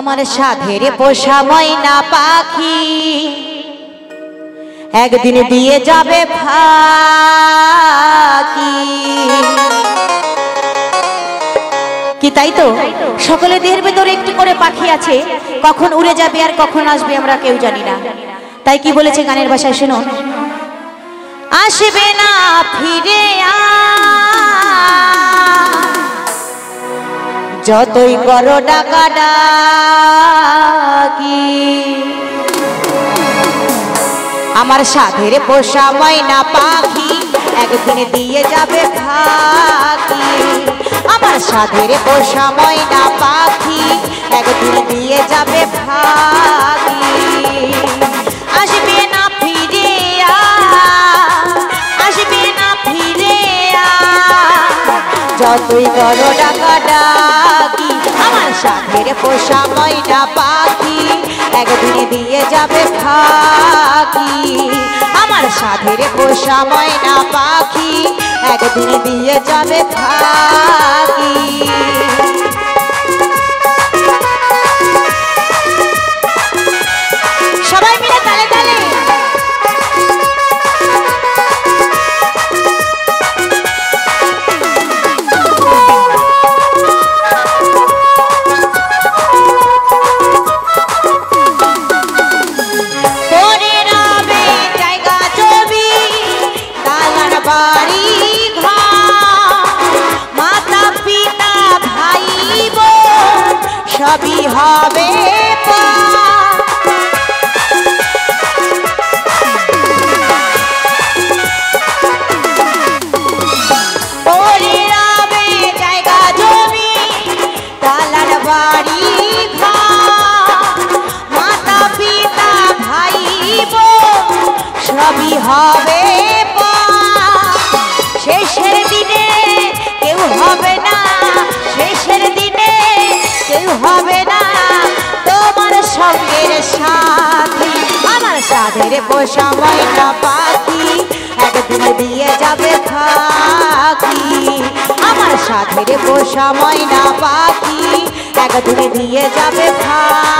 আমার সাধের পোষা ময়না পাখি। একদিন দিয়ে যাবে ফাঁকি। কি তাই তো? সকলে দেহের ভেতরে একটি করে পাখি আছে। কখন উড়ে যাবে আর কখন আসবে আমরা কেউ জানি না। তাই কি বলেছে গানের ভাষায় শুনুন আসবে না ফিরে আর। যতই করো ডাকা ডাকি আমার সাধের পোষা ময়না পাখি একদিন দিয়ে যাবে ফাঁকি। আমার সাধের পোষা ময়না পাখি একদিন দিয়ে যাবে ফাঁকি। না না যতই করো ডাকা ডাকি আমার সাথের পোষা ময়না পাখি, একদিনে দিয়ে যাবে ফাঁকি আমার সাথের পোষা ময়না পাখি, একদিনে দিয়ে যাবে ফাঁকি হবে। শেষের দিনে কেউ হবে না, শেষের দিনে কেউ হবে না। তোমার সঙ্গের সাথী, আমার সাধের পোষা ময়না পাখি, একদিন দিয়ে যাবে থাকি আমার সাধের পোষা ময়না পাখি, একদিন দিয়ে যাবে থাকি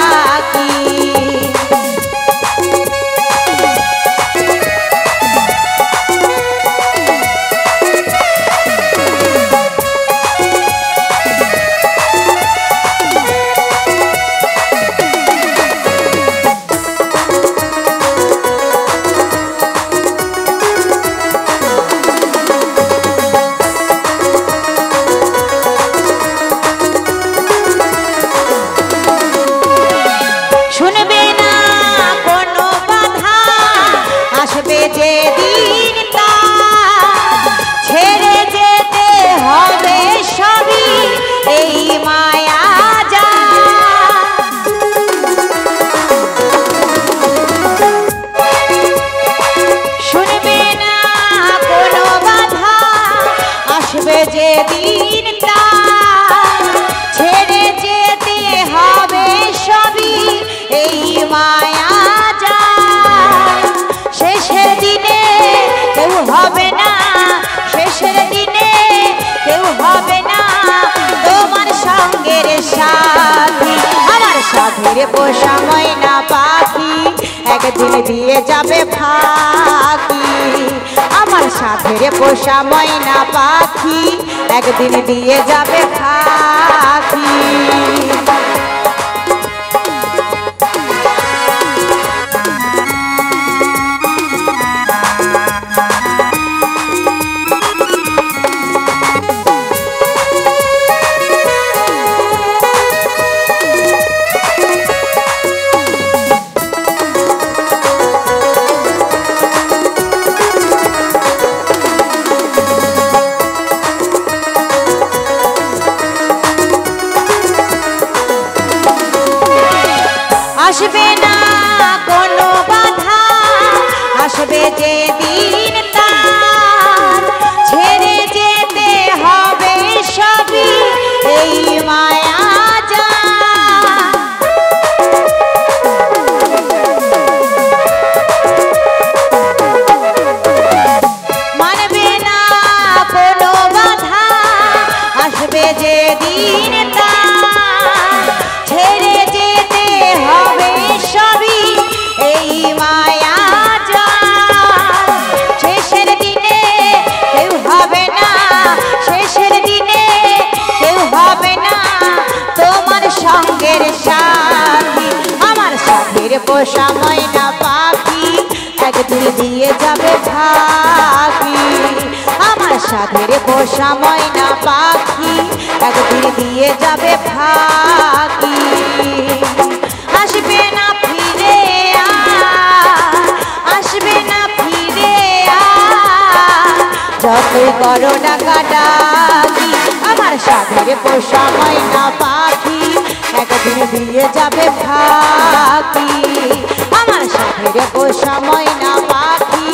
কেউ হবে না, শেষের দিনে কেউ হবে না, তোমার সঙ্গের সাথী, আমার সাথের পোষা ময়না পাখি, একদিন দিয়ে যাবে ফাঁকি। আমার সাথের পোষা ময়না পাখি, একদিন দিয়ে যাবে ফাঁকি। আসবে না কোনো বাধা আসবে যে পোষা ময়না পাখি, একদিন দিয়ে যাবে ফাঁকি আমার সাথের পোষা ময়না পাখি, একদিন দিয়ে যাবে ফাঁকি। আসবে না না যতই করো ডাকা ডাকি আমার সাথের পোষা ময়না পাখি একদিন সাথের পোষা ময়না পাখি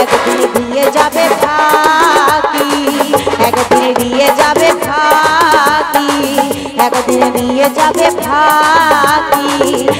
একদিন দিয়ে যাবে ফাঁকি একদিন দিয়ে যাবে ফাঁকি একদিন দিয়ে যাবে ফাঁকি